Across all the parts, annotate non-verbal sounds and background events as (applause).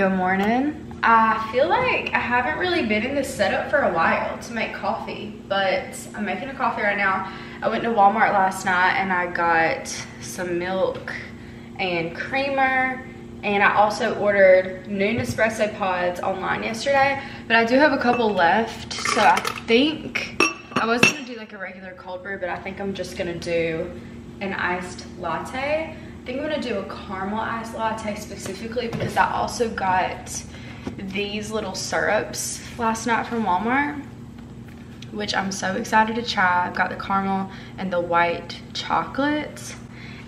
Good morning. I feel like I haven't really been in this setup for a while to make coffee, but I'm making a coffee right now. I went to Walmart last night and I got some milk and creamer and I also ordered new Nespresso pods online yesterday, but I do have a couple left, so I think I was gonna do like a regular cold brew, but I think I'm just gonna do an iced latte. Think I'm gonna do a caramel iced latte specifically because I also got these little syrups last night from Walmart which I'm so excited to try. I've got the caramel and the white chocolate.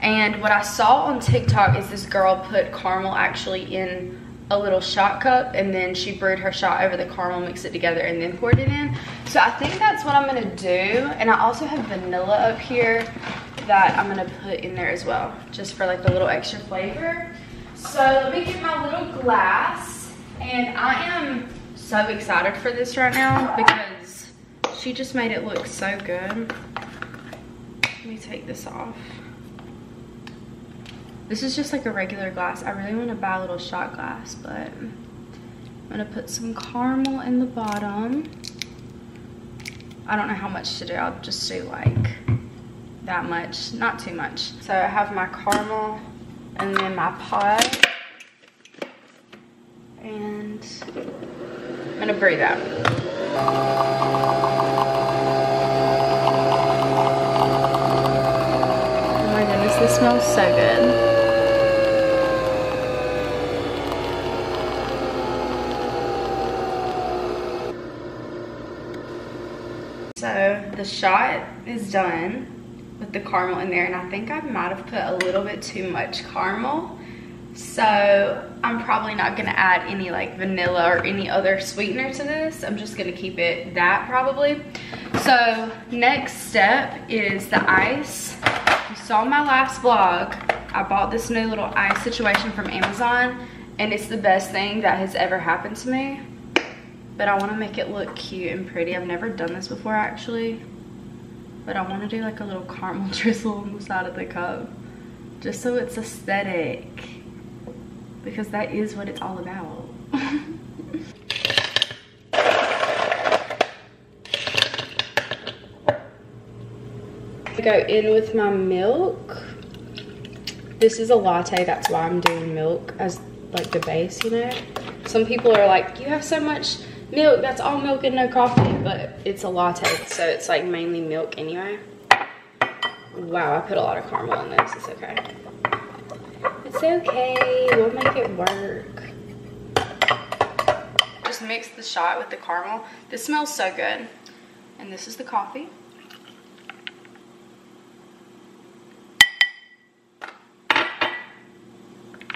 And what I saw on TikTok is this girl put caramel actually in a little shot cup and then she brewed her shot over the caramel, mixed it together and then poured it in. So I think that's what I'm gonna do. And I also have vanilla up here that I'm gonna put in there as well, just for like a little extra flavor. So let me get my little glass and I am so excited for this right now because she just made it look so good. Let me take this off. This is just like a regular glass. I really want to buy a little shot glass, but I'm gonna put some caramel in the bottom. I don't know how much to do. I'll just do like that much, not too much. So I have my caramel and then my pod. And I'm gonna brew that. Oh my goodness, this smells so good. So the shot is done with the caramel in there and I think I might have put a little bit too much caramel. So I'm probably not gonna add any like vanilla or any other sweetener to this. I'm just gonna keep it that probably. So next step is the ice. You saw my last vlog. I bought this new little ice situation from Amazon and it's the best thing that has ever happened to me but I want to make it look cute and pretty. I've never done this before actually, but I want to do like a little caramel (laughs) drizzle on the side of the cup just so it's aesthetic because that is what it's all about. (laughs) Go in with my milk. This is a latte, that's why I'm doing milk as like the base, you know? Some people are like, you have so much milk, that's all milk and no coffee, but it's a latte, so it's like mainly milk anyway. Wow, I put a lot of caramel in this, it's okay. It's okay, we'll make it work. Just mix the shot with the caramel. This smells so good. And this is the coffee.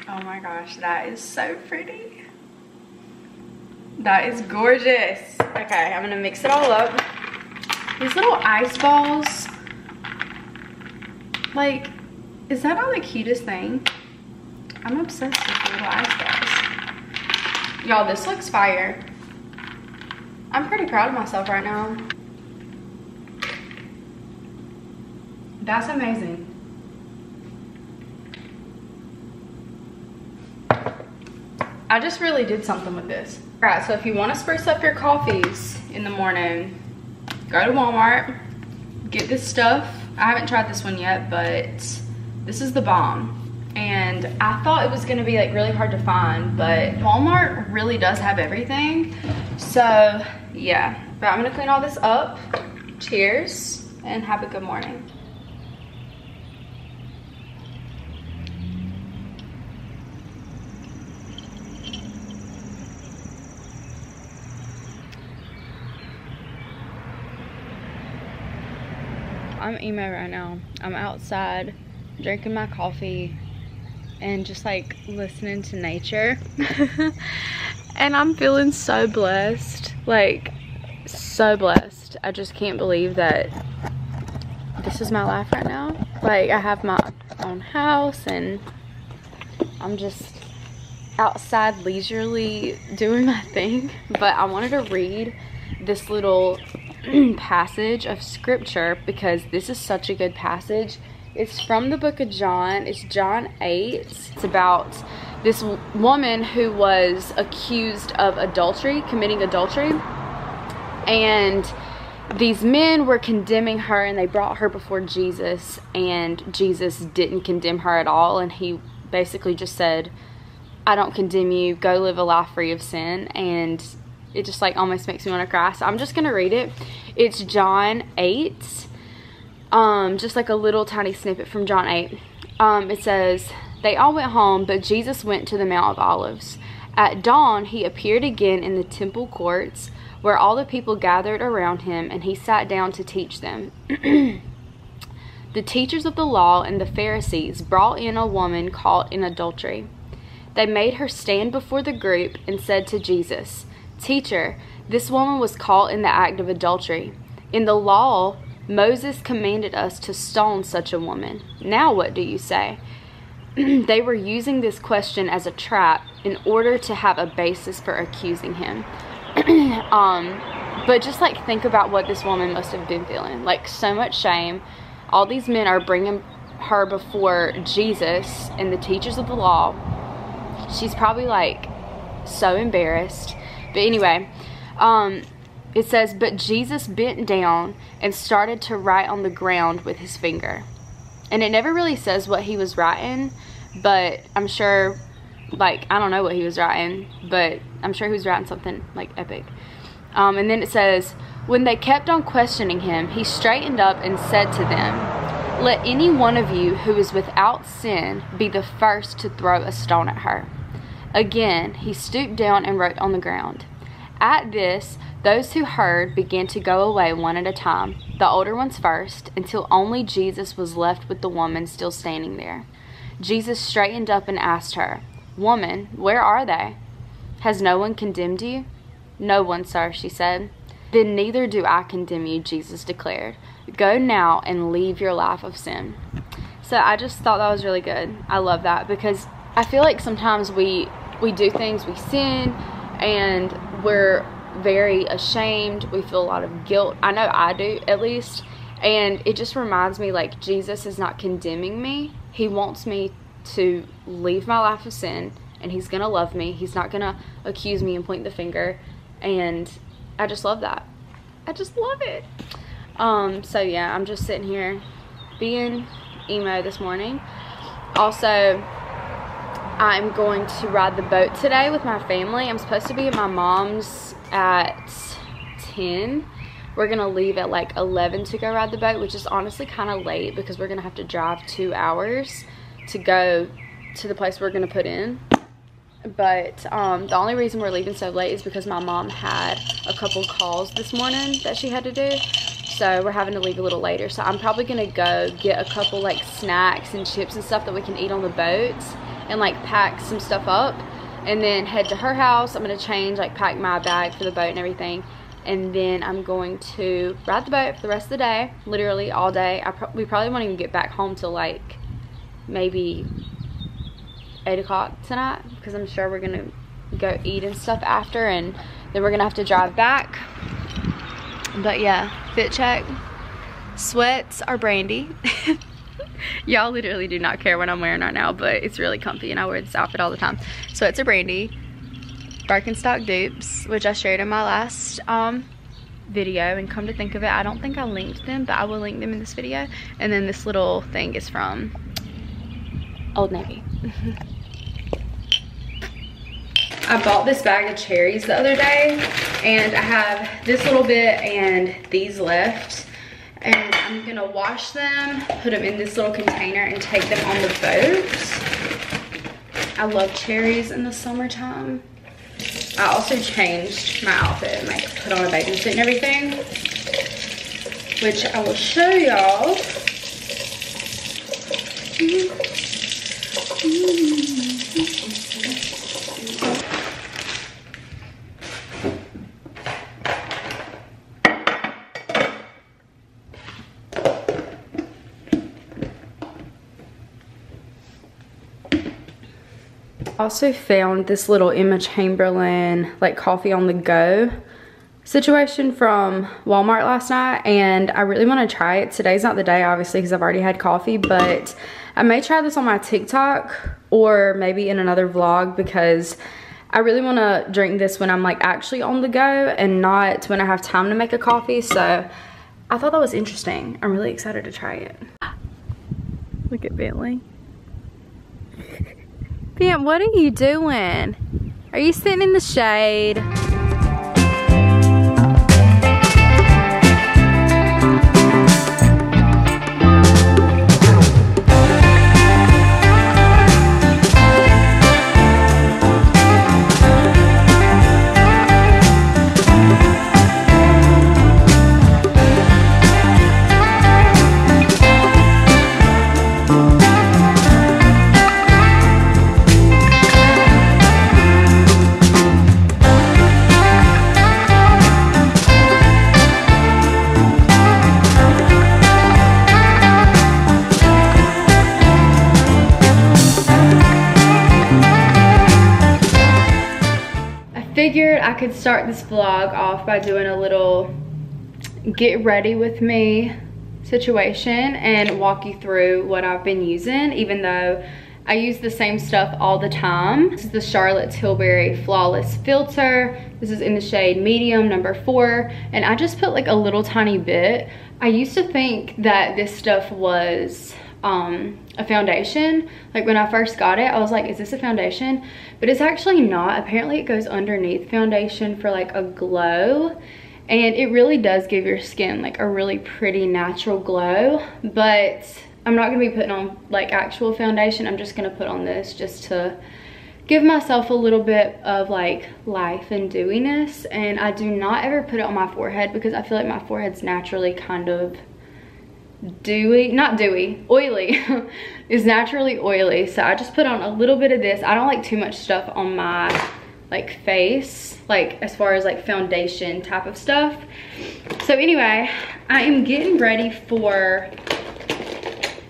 Oh my gosh, that is so pretty. That is gorgeous. Okay, I'm gonna mix it all up. These little ice balls, like, is that not the cutest thing? I'm obsessed with little ice balls. Y'all, this looks fire. I'm pretty proud of myself right now. That's amazing. I just really did something with this. All right, so if you want to spruce up your coffees in the morning, go to Walmart, get this stuff. I haven't tried this one yet, but this is the bomb. And I thought it was gonna be like really hard to find, but Walmart really does have everything. So yeah, but I'm gonna clean all this up. Cheers and have a good morning. I'm emo right now. I'm outside drinking my coffee and just like listening to nature. (laughs) and I'm feeling so blessed. Like, so blessed. I just can't believe that this is my life right now. Like, I have my own house and I'm just outside leisurely doing my (laughs) thing. But I wanted to read this little (clears throat) passage of scripture because this is such a good passage It's from the book of John. It's John 8. It's about this woman who was accused of adultery, committing adultery. And these men were condemning her and they brought her before Jesus and Jesus didn't condemn her at all and he basically just said I don't condemn you go live a life free of sin and it just like almost makes me want to cry so I'm just gonna read it it's John 8 um just like a little tiny snippet from John 8 um it says they all went home but Jesus went to the Mount of Olives at dawn he appeared again in the temple courts where all the people gathered around him, and he sat down to teach them. (clears throat) the teachers of the law and the Pharisees brought in a woman caught in adultery. They made her stand before the group and said to Jesus, Teacher, this woman was caught in the act of adultery. In the law, Moses commanded us to stone such a woman. Now what do you say? (clears throat) they were using this question as a trap in order to have a basis for accusing him. (clears throat) um, but just like think about what this woman must have been feeling. Like so much shame. All these men are bringing her before Jesus and the teachers of the law. She's probably like so embarrassed. But anyway, um, it says, But Jesus bent down and started to write on the ground with his finger. And it never really says what he was writing, but I'm sure like I don't know what he was writing, but I'm sure he was writing something like epic. Um, and then it says, when they kept on questioning him, he straightened up and said to them, "Let any one of you who is without sin be the first to throw a stone at her." Again, he stooped down and wrote on the ground. At this, those who heard began to go away one at a time, the older ones first, until only Jesus was left with the woman still standing there. Jesus straightened up and asked her, Woman, where are they? Has no one condemned you? No one, sir, she said. Then neither do I condemn you, Jesus declared. Go now and leave your life of sin. So I just thought that was really good. I love that because I feel like sometimes we we do things, we sin, and we're very ashamed. We feel a lot of guilt. I know I do at least. And it just reminds me like Jesus is not condemning me. He wants me to leave my life of sin and he's gonna love me. He's not gonna accuse me and point the finger. And I just love that. I just love it. Um, so yeah, I'm just sitting here being emo this morning. Also, I'm going to ride the boat today with my family. I'm supposed to be at my mom's at 10. We're gonna leave at like 11 to go ride the boat, which is honestly kind of late because we're gonna have to drive two hours to go to the place we're gonna put in but um, the only reason we're leaving so late is because my mom had a couple calls this morning that she had to do so we're having to leave a little later so i'm probably gonna go get a couple like snacks and chips and stuff that we can eat on the boats and like pack some stuff up and then head to her house i'm gonna change like pack my bag for the boat and everything and then i'm going to ride the boat for the rest of the day literally all day I pro we probably won't even get back home till like maybe 8 o'clock tonight because I'm sure we're going to go eat and stuff after and then we're going to have to drive back. But yeah, fit check. Sweats are brandy. (laughs) (laughs) Y'all literally do not care what I'm wearing right now, but it's really comfy and I wear this outfit all the time. So it's a brandy. Birkenstock dupes, which I shared in my last um, video and come to think of it, I don't think I linked them, but I will link them in this video. And then this little thing is from Old Navy. (laughs) I bought this bag of cherries the other day and I have this little bit and these left and I'm gonna wash them, put them in this little container and take them on the boat. I love cherries in the summertime. I also changed my outfit, and like put on a bathing suit and everything, which I will show y'all. Also found this little Emma Chamberlain like coffee on the go situation from Walmart last night and I really want to try it. Today's not the day obviously because I've already had coffee but I may try this on my TikTok or maybe in another vlog because I really want to drink this when I'm like actually on the go and not when I have time to make a coffee so I thought that was interesting. I'm really excited to try it. Look at Bentley. Ben, what are you doing? Are you sitting in the shade? Could start this vlog off by doing a little get ready with me situation and walk you through what I've been using even though I use the same stuff all the time. This is the Charlotte Tilbury Flawless Filter. This is in the shade medium number four and I just put like a little tiny bit. I used to think that this stuff was um, a foundation. Like when I first got it, I was like, is this a foundation? But it's actually not. Apparently it goes underneath foundation for like a glow. And it really does give your skin like a really pretty natural glow. But I'm not gonna be putting on like actual foundation. I'm just gonna put on this just to give myself a little bit of like life and dewiness. And I do not ever put it on my forehead because I feel like my forehead's naturally kind of dewy, not dewy, oily, (laughs) is naturally oily. So I just put on a little bit of this. I don't like too much stuff on my like face, like as far as like foundation type of stuff. So anyway, I am getting ready for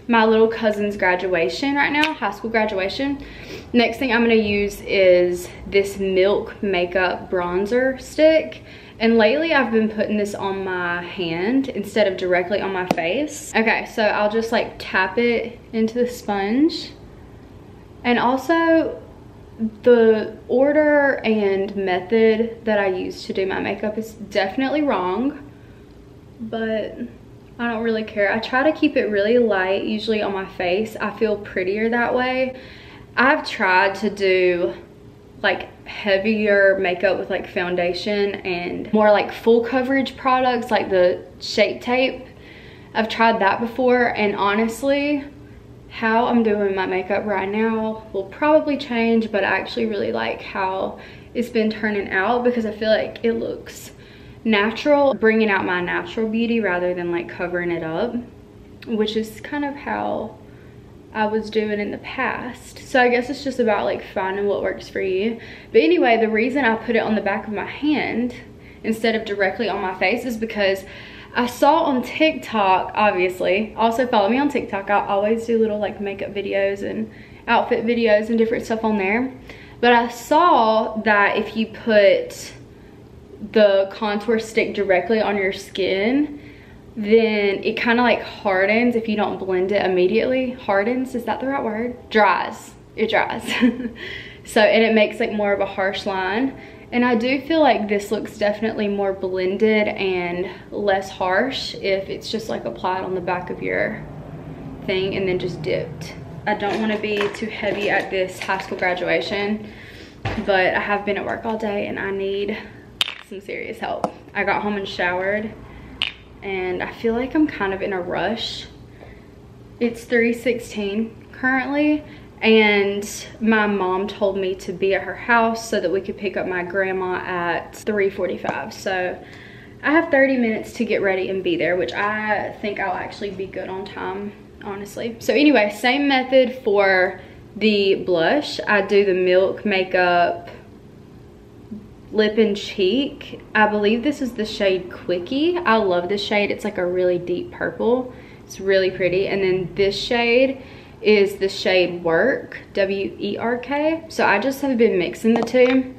my little cousin's graduation right now, high school graduation. Next thing I'm gonna use is this Milk Makeup Bronzer Stick. And lately I've been putting this on my hand instead of directly on my face. Okay, so I'll just like tap it into the sponge. And also the order and method that I use to do my makeup is definitely wrong, but I don't really care. I try to keep it really light, usually on my face. I feel prettier that way. I've tried to do like heavier makeup with like foundation and more like full coverage products like the Shape Tape. I've tried that before and honestly, how I'm doing my makeup right now will probably change, but I actually really like how it's been turning out because I feel like it looks natural, bringing out my natural beauty rather than like covering it up, which is kind of how I was doing in the past. So I guess it's just about like finding what works for you. But anyway, the reason I put it on the back of my hand instead of directly on my face is because I saw on TikTok, obviously, also follow me on TikTok. I always do little like makeup videos and outfit videos and different stuff on there. But I saw that if you put the contour stick directly on your skin, then it kind of like hardens if you don't blend it immediately. Hardens, is that the right word? Dries, it dries. (laughs) so, and it makes like more of a harsh line. And I do feel like this looks definitely more blended and less harsh if it's just like applied on the back of your thing and then just dipped. I don't want to be too heavy at this high school graduation, but I have been at work all day and I need some serious help. I got home and showered and I feel like I'm kind of in a rush. It's 3.16 currently and my mom told me to be at her house so that we could pick up my grandma at 3.45. So I have 30 minutes to get ready and be there, which I think I'll actually be good on time, honestly. So anyway, same method for the blush. I do the Milk Makeup lip and cheek. I believe this is the shade Quickie. I love this shade. It's like a really deep purple. It's really pretty. And then this shade is the shade Work, W-E-R-K. So I just have been mixing the two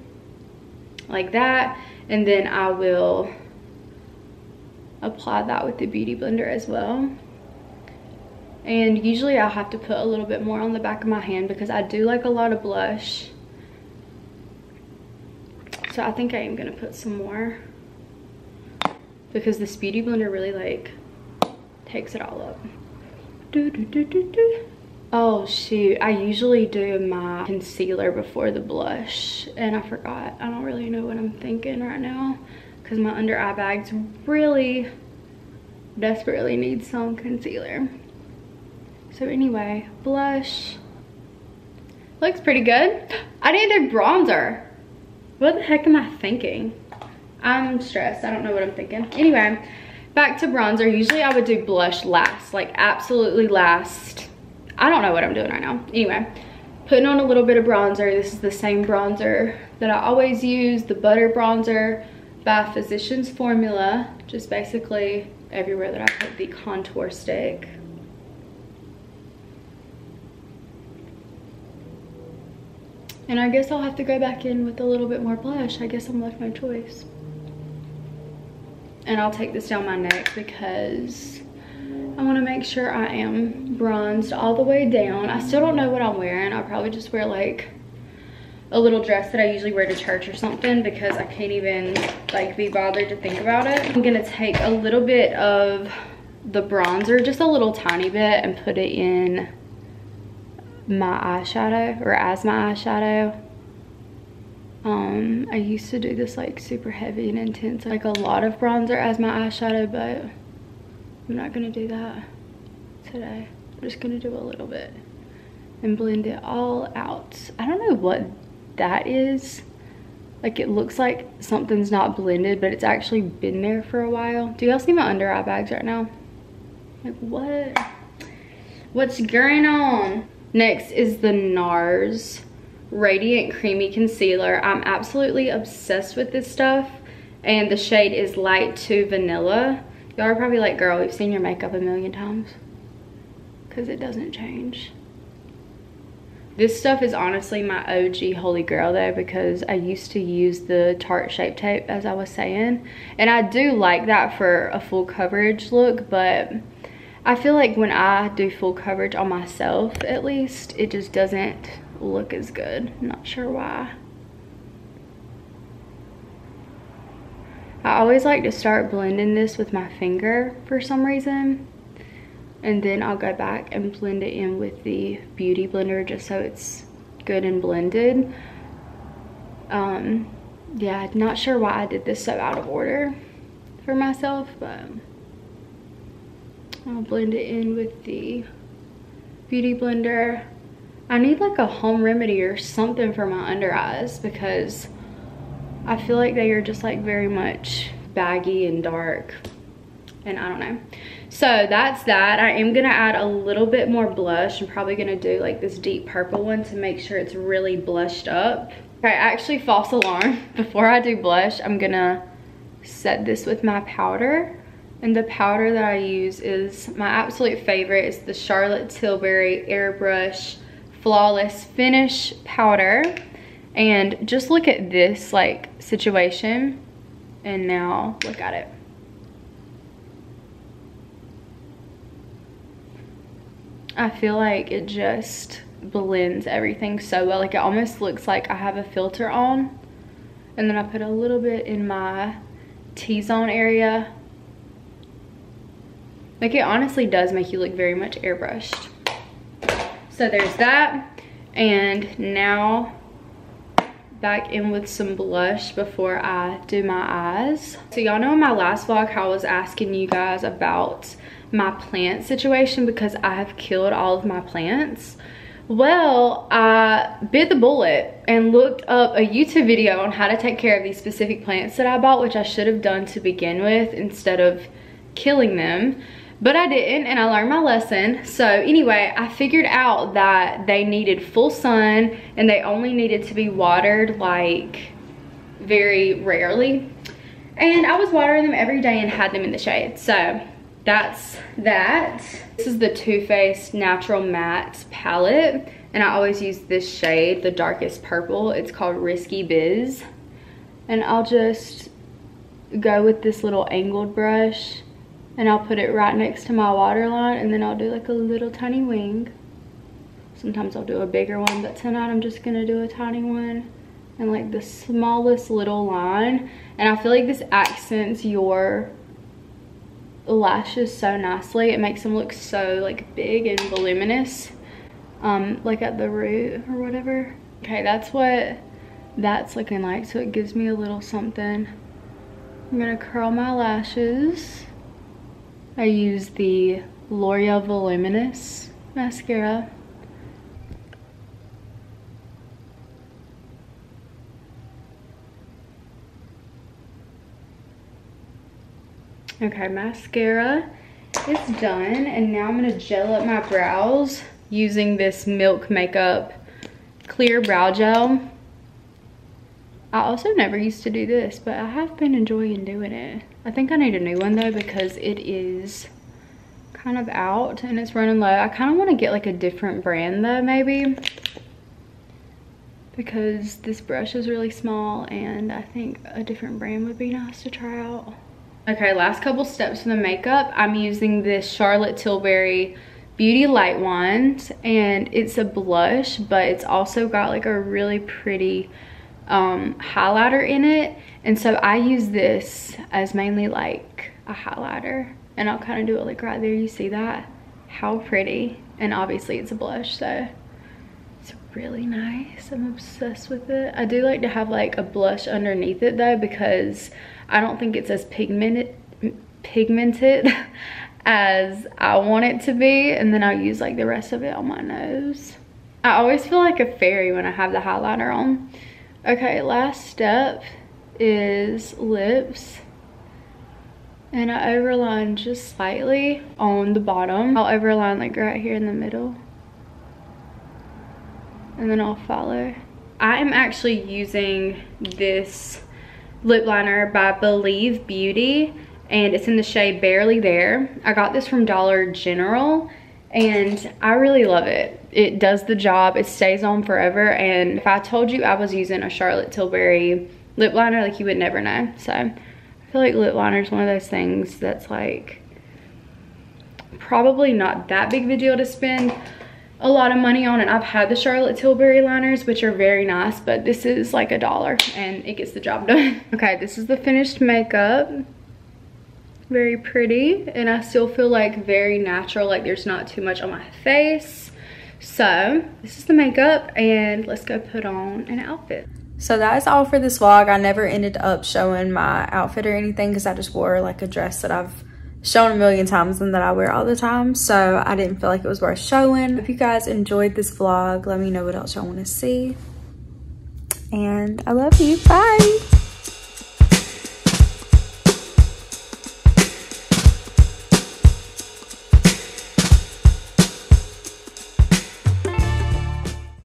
like that. And then I will apply that with the Beauty Blender as well. And usually I'll have to put a little bit more on the back of my hand because I do like a lot of blush. So I think I am gonna put some more because this Beauty Blender really like takes it all up. Do, do, do, do, do. Oh shoot, I usually do my concealer before the blush and I forgot. I don't really know what I'm thinking right now because my under eye bags really desperately need some concealer. So anyway, blush. Looks pretty good. I need a bronzer. What the heck am I thinking? I'm stressed. I don't know what I'm thinking. Anyway, back to bronzer. Usually I would do blush last, like absolutely last. I don't know what I'm doing right now. Anyway, putting on a little bit of bronzer. This is the same bronzer that I always use, the Butter Bronzer by Physicians Formula. Just basically everywhere that I put the contour stick. And I guess I'll have to go back in with a little bit more blush. I guess I'm left no choice. And I'll take this down my neck because I want to make sure I am bronzed all the way down. I still don't know what I'm wearing. I'll probably just wear like a little dress that I usually wear to church or something because I can't even like be bothered to think about it. I'm gonna take a little bit of the bronzer, just a little tiny bit and put it in my eyeshadow or as my eyeshadow. Um, I used to do this like super heavy and intense, like a lot of bronzer as my eyeshadow, but I'm not gonna do that today. I'm just gonna do a little bit and blend it all out. I don't know what that is. Like it looks like something's not blended, but it's actually been there for a while. Do y'all see my under eye bags right now? Like what? What's going on? Next is the NARS Radiant Creamy Concealer. I'm absolutely obsessed with this stuff. And the shade is Light 2 Vanilla. Y'all are probably like, girl, we've seen your makeup a million times. Because it doesn't change. This stuff is honestly my OG holy grail though because I used to use the Tarte Shape Tape as I was saying. And I do like that for a full coverage look, but I feel like when I do full coverage on myself, at least, it just doesn't look as good. Not sure why. I always like to start blending this with my finger for some reason. And then I'll go back and blend it in with the Beauty Blender just so it's good and blended. Um, yeah, not sure why I did this so out of order for myself, but I'll blend it in with the Beauty Blender. I need like a home remedy or something for my under eyes because I feel like they are just like very much baggy and dark and I don't know. So that's that. I am gonna add a little bit more blush. I'm probably gonna do like this deep purple one to make sure it's really blushed up. Okay, actually false alarm. (laughs) Before I do blush, I'm gonna set this with my powder. And the powder that I use is my absolute favorite. It's the Charlotte Tilbury Airbrush Flawless Finish Powder. And just look at this like situation. And now look at it. I feel like it just blends everything so well. Like it almost looks like I have a filter on. And then I put a little bit in my T-zone area like it honestly does make you look very much airbrushed. So there's that. And now back in with some blush before I do my eyes. So y'all know in my last vlog how I was asking you guys about my plant situation because I have killed all of my plants. Well, I bit the bullet and looked up a YouTube video on how to take care of these specific plants that I bought, which I should have done to begin with instead of killing them but I didn't and I learned my lesson. So anyway, I figured out that they needed full sun and they only needed to be watered like very rarely. And I was watering them every day and had them in the shade. So that's that. This is the Too Faced Natural Matte palette. And I always use this shade, the darkest purple. It's called Risky Biz. And I'll just go with this little angled brush and I'll put it right next to my waterline and then I'll do like a little tiny wing. Sometimes I'll do a bigger one, but tonight I'm just gonna do a tiny one and like the smallest little line. And I feel like this accents your lashes so nicely. It makes them look so like big and voluminous, um, like at the root or whatever. Okay, that's what that's looking like. So it gives me a little something. I'm gonna curl my lashes. I use the L'Oreal Voluminous mascara. Okay, mascara is done. And now I'm gonna gel up my brows using this Milk Makeup Clear Brow Gel. I also never used to do this, but I have been enjoying doing it. I think I need a new one though because it is kind of out and it's running low. I kind of want to get like a different brand though maybe because this brush is really small and I think a different brand would be nice to try out. Okay, last couple steps for the makeup. I'm using this Charlotte Tilbury Beauty Light Wand and it's a blush, but it's also got like a really pretty um, highlighter in it. And so I use this as mainly like a highlighter and I'll kind of do it like right there. You see that? How pretty. And obviously it's a blush, so it's really nice. I'm obsessed with it. I do like to have like a blush underneath it though because I don't think it's as pigmented, pigmented (laughs) as I want it to be. And then I'll use like the rest of it on my nose. I always feel like a fairy when I have the highlighter on. Okay, last step is lips. And I overline just slightly on the bottom. I'll overline like right here in the middle. And then I'll follow. I am actually using this lip liner by Believe Beauty and it's in the shade Barely There. I got this from Dollar General and I really love it. It does the job, it stays on forever and if I told you I was using a Charlotte Tilbury lip liner, like you would never know. So I feel like lip liner is one of those things that's like probably not that big of a deal to spend a lot of money on and I've had the Charlotte Tilbury liners, which are very nice, but this is like a dollar and it gets the job done. (laughs) okay, this is the finished makeup. Very pretty, and I still feel like very natural, like there's not too much on my face. So, this is the makeup, and let's go put on an outfit. So that is all for this vlog. I never ended up showing my outfit or anything because I just wore like a dress that I've shown a million times and that I wear all the time. So I didn't feel like it was worth showing. If you guys enjoyed this vlog, let me know what else y'all want to see. And I love you. Bye.